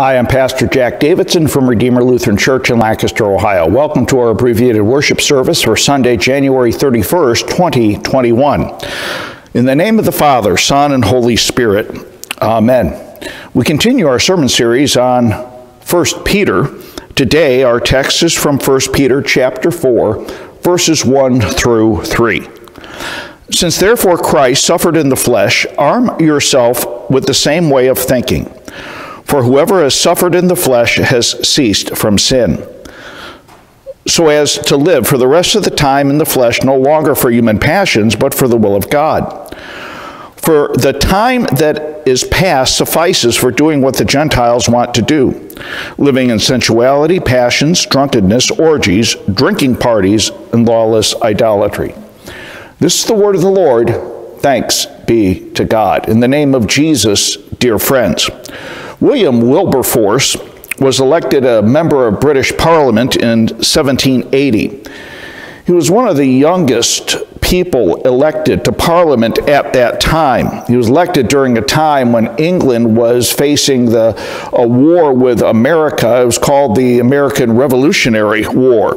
Hi, I'm Pastor Jack Davidson from Redeemer Lutheran Church in Lancaster, Ohio. Welcome to our abbreviated worship service for Sunday, January 31st, 2021. In the name of the Father, Son, and Holy Spirit, Amen. We continue our sermon series on 1 Peter. Today, our text is from 1 Peter chapter 4, verses 1 through 3. Since therefore Christ suffered in the flesh, arm yourself with the same way of thinking. For whoever has suffered in the flesh has ceased from sin, so as to live for the rest of the time in the flesh no longer for human passions, but for the will of God. For the time that is past suffices for doing what the Gentiles want to do living in sensuality, passions, drunkenness, orgies, drinking parties, and lawless idolatry. This is the word of the Lord. Thanks be to God. In the name of Jesus, dear friends. William Wilberforce was elected a member of British Parliament in 1780. He was one of the youngest people elected to Parliament at that time. He was elected during a time when England was facing the, a war with America. It was called the American Revolutionary War.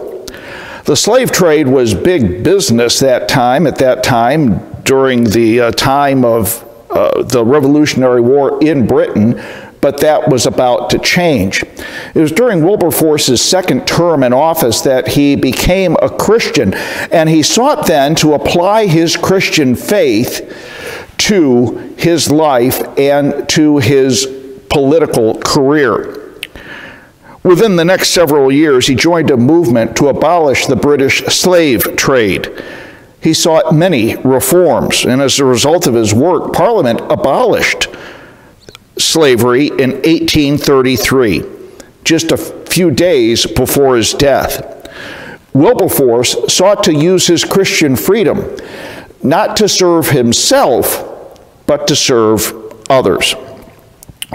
The slave trade was big business that time, at that time, during the uh, time of uh, the Revolutionary War in Britain but that was about to change. It was during Wilberforce's second term in office that he became a Christian, and he sought then to apply his Christian faith to his life and to his political career. Within the next several years, he joined a movement to abolish the British slave trade. He sought many reforms, and as a result of his work, Parliament abolished slavery in 1833, just a few days before his death. Wilberforce sought to use his Christian freedom not to serve himself, but to serve others.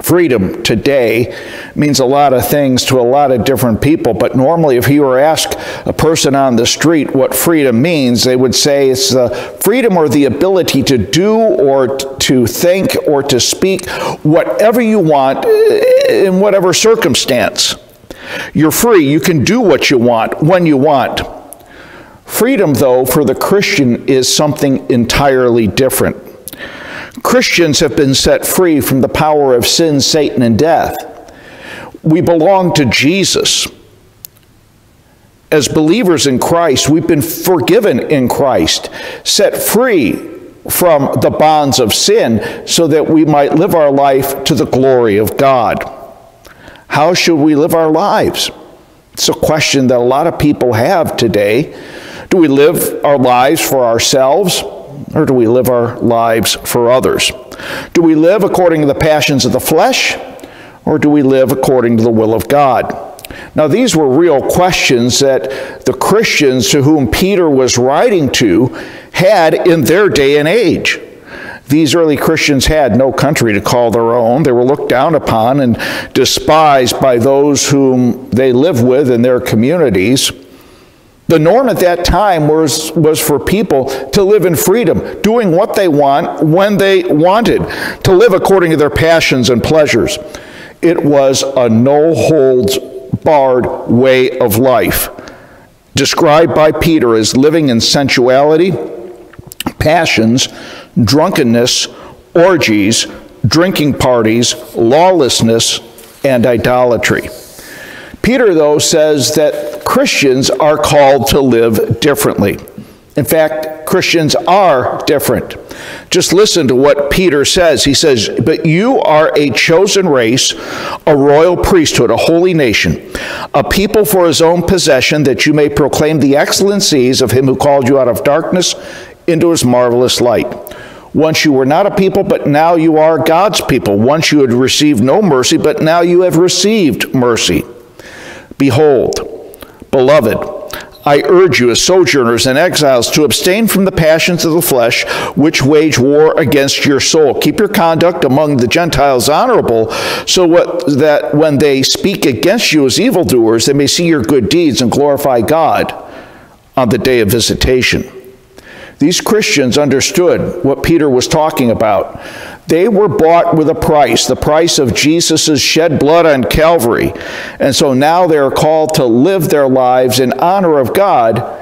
Freedom today means a lot of things to a lot of different people, but normally, if you were asked a person on the street what freedom means, they would say it's the freedom or the ability to do or to think or to speak whatever you want eh, in whatever circumstance. You're free, you can do what you want when you want. Freedom, though, for the Christian is something entirely different. Christians have been set free from the power of sin, Satan, and death. We belong to Jesus. As believers in Christ, we've been forgiven in Christ, set free from the bonds of sin, so that we might live our life to the glory of God. How should we live our lives? It's a question that a lot of people have today. Do we live our lives for ourselves? Or do we live our lives for others? Do we live according to the passions of the flesh, or do we live according to the will of God? Now, these were real questions that the Christians to whom Peter was writing to had in their day and age. These early Christians had no country to call their own. They were looked down upon and despised by those whom they lived with in their communities. The norm at that time was, was for people to live in freedom, doing what they want when they wanted, to live according to their passions and pleasures. It was a no holds barred way of life, described by Peter as living in sensuality, passions, drunkenness, orgies, drinking parties, lawlessness, and idolatry. Peter, though, says that Christians are called to live differently. In fact, Christians are different. Just listen to what Peter says. He says, But you are a chosen race, a royal priesthood, a holy nation, a people for his own possession, that you may proclaim the excellencies of him who called you out of darkness into his marvelous light. Once you were not a people, but now you are God's people. Once you had received no mercy, but now you have received mercy. Behold, beloved, I urge you as sojourners and exiles to abstain from the passions of the flesh which wage war against your soul. Keep your conduct among the Gentiles honorable, so what, that when they speak against you as evildoers, they may see your good deeds and glorify God on the day of visitation. These Christians understood what Peter was talking about. They were bought with a price, the price of Jesus' shed blood on Calvary. And so now they are called to live their lives in honor of God,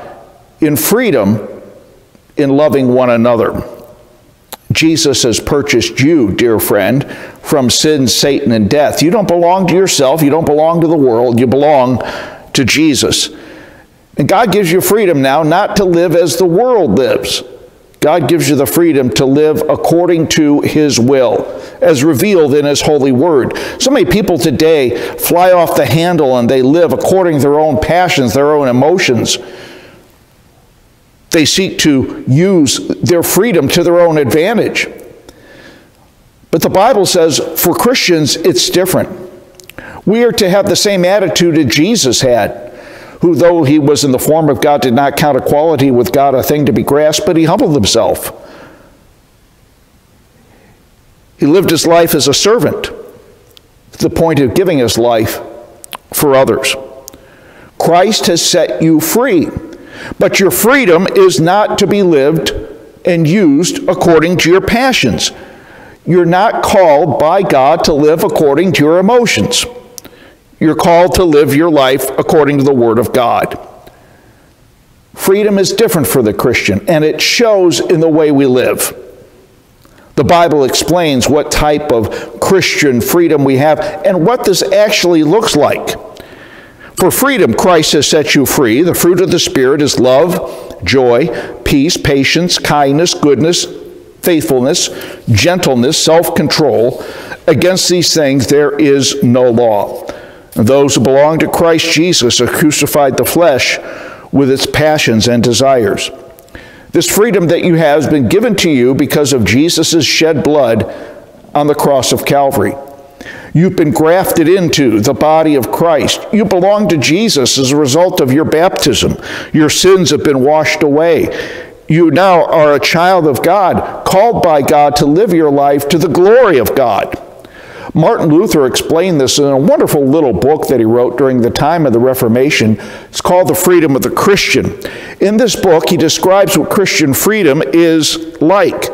in freedom, in loving one another. Jesus has purchased you, dear friend, from sin, Satan, and death. You don't belong to yourself. You don't belong to the world. You belong to Jesus. And God gives you freedom now not to live as the world lives. God gives you the freedom to live according to His will, as revealed in His holy word. So many people today fly off the handle and they live according to their own passions, their own emotions. They seek to use their freedom to their own advantage. But the Bible says for Christians, it's different. We are to have the same attitude that Jesus had who, though he was in the form of God, did not count equality with God a thing to be grasped, but he humbled himself. He lived his life as a servant to the point of giving his life for others. Christ has set you free, but your freedom is not to be lived and used according to your passions. You're not called by God to live according to your emotions. You're called to live your life according to the Word of God. Freedom is different for the Christian, and it shows in the way we live. The Bible explains what type of Christian freedom we have and what this actually looks like. For freedom, Christ has set you free. The fruit of the Spirit is love, joy, peace, patience, kindness, goodness, faithfulness, gentleness, self control. Against these things there is no law. Those who belong to Christ Jesus have crucified the flesh with its passions and desires. This freedom that you have has been given to you because of Jesus' shed blood on the cross of Calvary. You've been grafted into the body of Christ. You belong to Jesus as a result of your baptism. Your sins have been washed away. You now are a child of God, called by God to live your life to the glory of God. Martin Luther explained this in a wonderful little book that he wrote during the time of the Reformation. It's called The Freedom of the Christian. In this book, he describes what Christian freedom is like.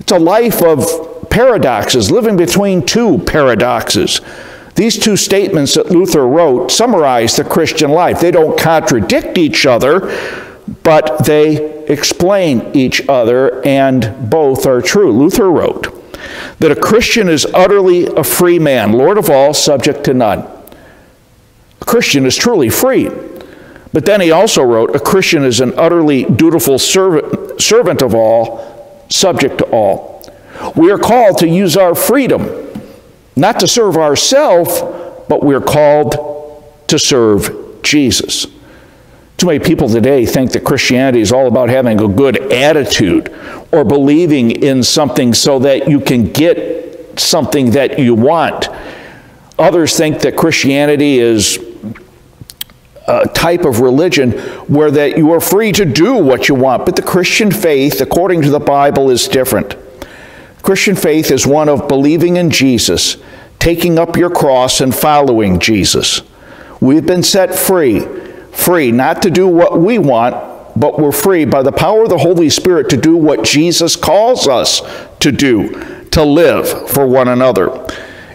It's a life of paradoxes, living between two paradoxes. These two statements that Luther wrote summarize the Christian life. They don't contradict each other, but they explain each other, and both are true. Luther wrote, that a Christian is utterly a free man, Lord of all, subject to none. A Christian is truly free. But then he also wrote, a Christian is an utterly dutiful servant, servant of all, subject to all. We are called to use our freedom, not to serve ourselves, but we're called to serve Jesus. Too many people today think that Christianity is all about having a good attitude or believing in something so that you can get something that you want. Others think that Christianity is a type of religion where that you are free to do what you want. But the Christian faith, according to the Bible, is different. Christian faith is one of believing in Jesus, taking up your cross and following Jesus. We've been set free free not to do what we want, but we're free by the power of the Holy Spirit to do what Jesus calls us to do, to live for one another.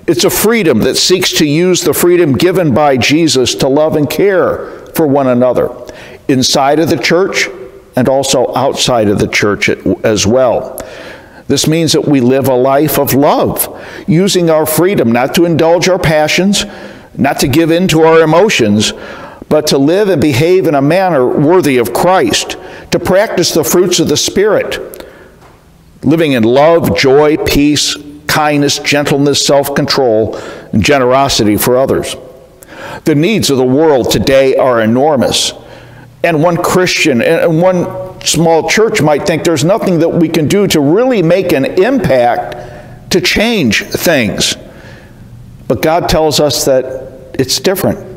It's a freedom that seeks to use the freedom given by Jesus to love and care for one another inside of the church and also outside of the church as well. This means that we live a life of love, using our freedom not to indulge our passions, not to give in to our emotions, but to live and behave in a manner worthy of Christ, to practice the fruits of the Spirit, living in love, joy, peace, kindness, gentleness, self control, and generosity for others. The needs of the world today are enormous. And one Christian and one small church might think there's nothing that we can do to really make an impact to change things. But God tells us that it's different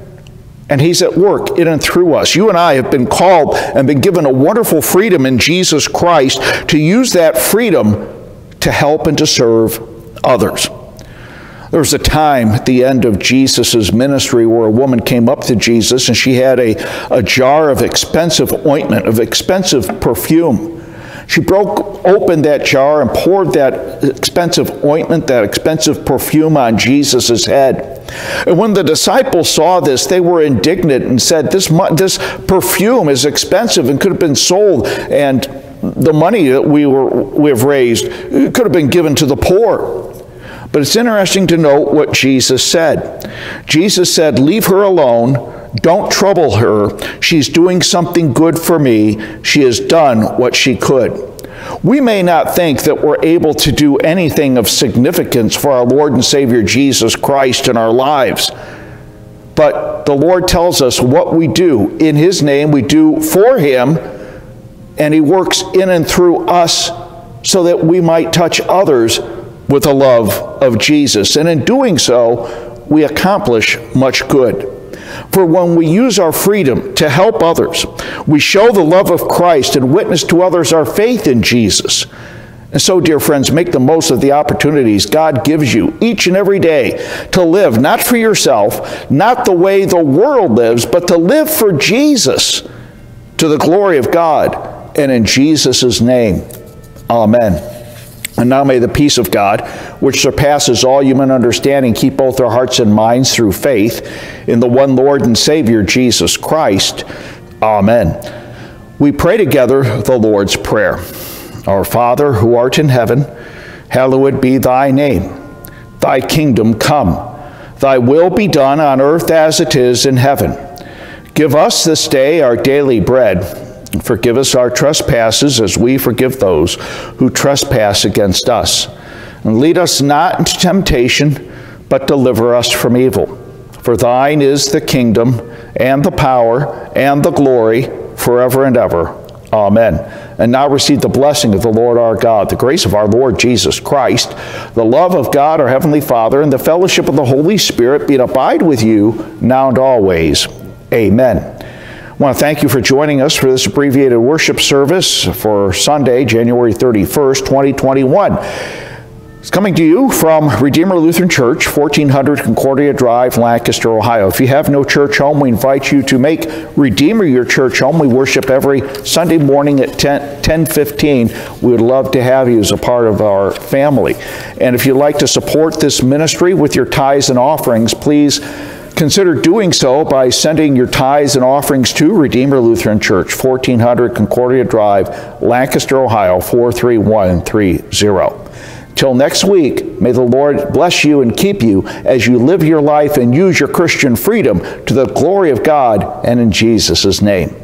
and He's at work in and through us. You and I have been called and been given a wonderful freedom in Jesus Christ to use that freedom to help and to serve others. There was a time at the end of Jesus' ministry where a woman came up to Jesus and she had a, a jar of expensive ointment, of expensive perfume. She broke open that jar and poured that expensive ointment, that expensive perfume on Jesus' head. And when the disciples saw this, they were indignant and said, This, this perfume is expensive and could have been sold, and the money that we, were, we have raised could have been given to the poor. But it's interesting to note what Jesus said. Jesus said, Leave her alone. Don't trouble her. She's doing something good for me. She has done what she could. We may not think that we're able to do anything of significance for our Lord and Savior Jesus Christ in our lives. But the Lord tells us what we do in His name, we do for Him, and He works in and through us so that we might touch others with the love of Jesus. And in doing so, we accomplish much good. For when we use our freedom to help others, we show the love of Christ and witness to others our faith in Jesus. And so, dear friends, make the most of the opportunities God gives you each and every day to live not for yourself, not the way the world lives, but to live for Jesus to the glory of God. And in Jesus' name, amen. And now may the peace of God, which surpasses all human understanding, keep both our hearts and minds through faith in the one Lord and Savior, Jesus Christ. Amen. We pray together the Lord's Prayer. Our Father, who art in heaven, hallowed be thy name. Thy kingdom come. Thy will be done on earth as it is in heaven. Give us this day our daily bread Forgive us our trespasses as we forgive those who trespass against us. And lead us not into temptation, but deliver us from evil. For thine is the kingdom, and the power, and the glory, forever and ever. Amen. And now receive the blessing of the Lord our God, the grace of our Lord Jesus Christ, the love of God our Heavenly Father, and the fellowship of the Holy Spirit be and abide with you now and always. Amen. I want to thank you for joining us for this abbreviated worship service for Sunday, January 31st, 2021. It's coming to you from Redeemer Lutheran Church, 1400 Concordia Drive, Lancaster, Ohio. If you have no church home, we invite you to make Redeemer your church home. We worship every Sunday morning at 10, 1015. We would love to have you as a part of our family. And if you'd like to support this ministry with your tithes and offerings, please Consider doing so by sending your tithes and offerings to Redeemer Lutheran Church, 1400 Concordia Drive, Lancaster, Ohio, 43130. Till next week, may the Lord bless you and keep you as you live your life and use your Christian freedom to the glory of God and in Jesus' name.